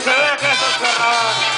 se deje eso cerrar.